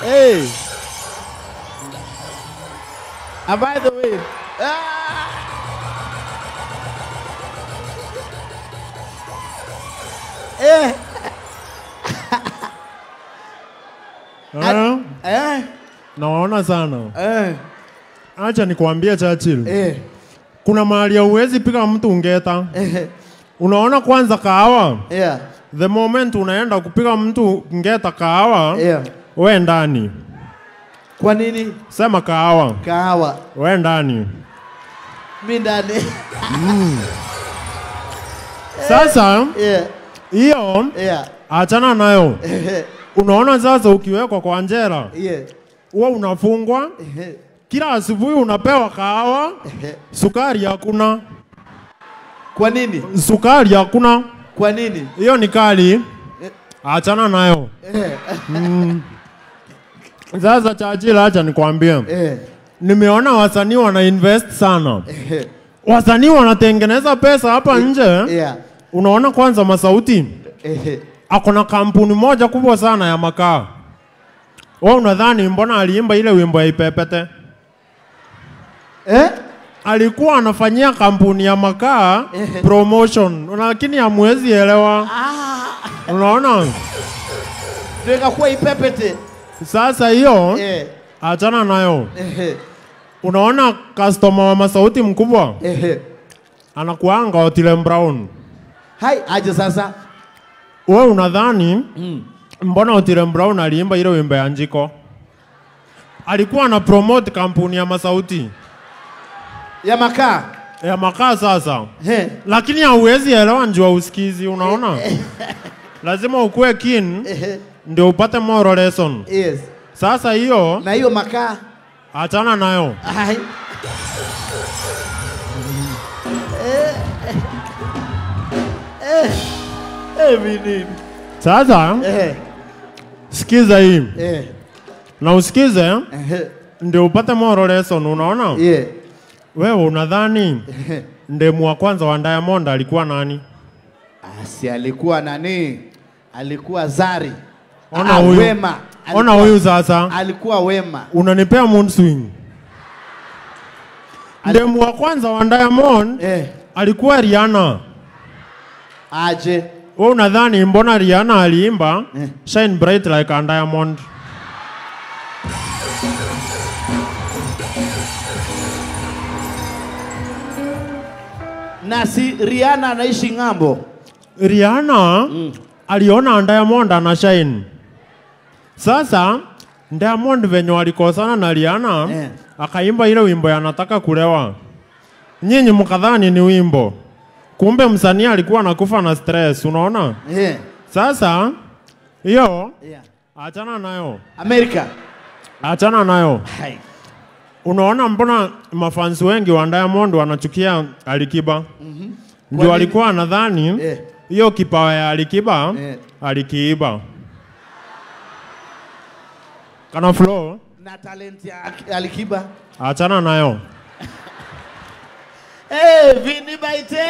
Hey. And by the way, ah, eh, Ah, eh, naona sana. eh, Acha nikwambie Churchill. eh, Kuna mahali hauwezi pika mtu ungeta. Eh, Unaona kwanza kahawa, yeah, the moment unaenda kupiga mtu ngeta kahawa, yeah. We ndani. Kwa nini Sema kahawa, kahawa? we ndani. Mi ndani. Sasa Yeah, hiyo yeah, achana nayo. eh, Unaona sasa ukiwekwa kwa njera, yeah, unafungwa eh, kila asubuhi unapewa kahawa, eh. sukari hakuna, Kwa nini? sukari hakuna. Kwa nini? Hiyo ni kali, achana nayo. Eh, Sasa Churchill, acha nikwambie, eh, nimeona wasanii wana invest sana, eh, wasanii wanatengeneza pesa hapa nje. yeah, Unaona kwanza Masauti eh, ako na kampuni moja kubwa sana ya makaa. Wewe unadhani mbona aliimba ile wimbo ya Ipepete? eh, Alikuwa anafanyia kampuni ya makaa promotion, lakini hamwezi elewa. Ah. Unaona? ndio ikakuwa ipepete. Sasa hiyo Eh, achana nayo. eh, Unaona customer wa Masauti mkubwa eh. anakuanga Otile Brown. Hai, aje sasa. Wewe unadhani mm. mbona Otile Brown aliimba ile wimbo ya Njiko? Alikuwa ana promote kampuni ya Masauti Ya makaa. ya makaa sasa, Eh, lakini hauwezi elewa njua usikizi. Unaona, lazima ukuwe keen ndio upate moral lesson. yes. Sasa hiyo Na hiyo makaa. achana nayo. Hai. Eh, eh, eh. Sasa Eh, sikiza hii eh, na usikize eh, ndio upate moral lesson. Unaona, yeah. wewe unadhani ndemu wa kwanza wa Diamond alikuwa nani? Asi alikuwa nani? Alikuwa Zari. Ona Ah, huyu. Wema. Ona huyu sasa, Alikuwa Wema. unanipea moon swing. Ndemu wa kwanza wa Diamond Eh, alikuwa Rihanna. aje. Wewe unadhani mbona Rihanna aliimba Eh. Shine Bright Like a Diamond? Na si Rihanna anaishi ng'ambo. Rihanna aliona Diamond ana shine. Sasa Diamond venye walikosana na Rihanna yeah. akaimba ile wimbo ya nataka kulewa. Nyinyi mkadhani ni wimbo, kumbe msanii alikuwa anakufa na stress. Unaona? yeah. Sasa hiyo Yeah. achana nayo, Amerika. achana nayo. Hai. Unaona mbona mafansi wengi wa Diamond wanachukia Alikiba? Ndio nini? walikuwa nadhani Eh. Hiyo kipawa ya Alikiba Eh. alikiiba. Kana flow, Na talent ya Alikiba. achana nayo. Eh, Vini Baite.